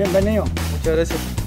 Bienvenido. Muchas gracias.